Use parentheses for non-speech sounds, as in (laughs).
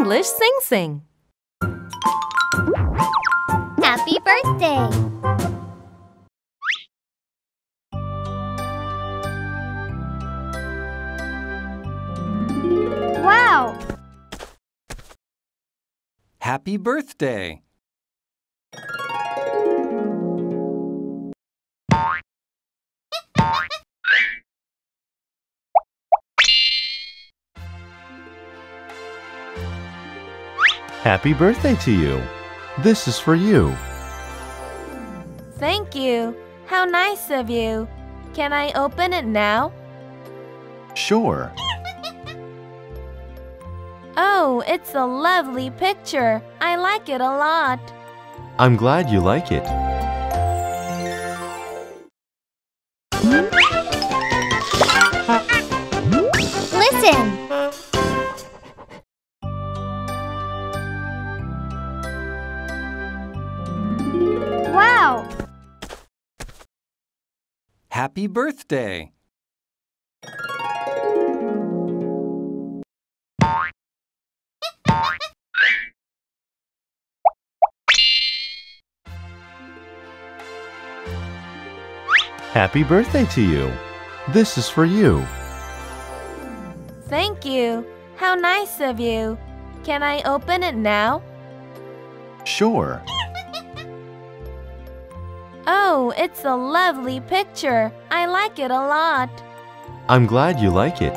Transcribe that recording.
English Singsing. Happy birthday! Wow! Happy birthday! Happy birthday to you. This is for you. Thank you. How nice of you. Can I open it now? Sure. (laughs) Oh, it's a lovely picture. I like it a lot. I'm glad you like it. Happy birthday! Happy birthday to you. This is for you. Thank you. How nice of you. Can I open it now? Sure. Oh, it's a lovely picture. I like it a lot. I'm glad you like it.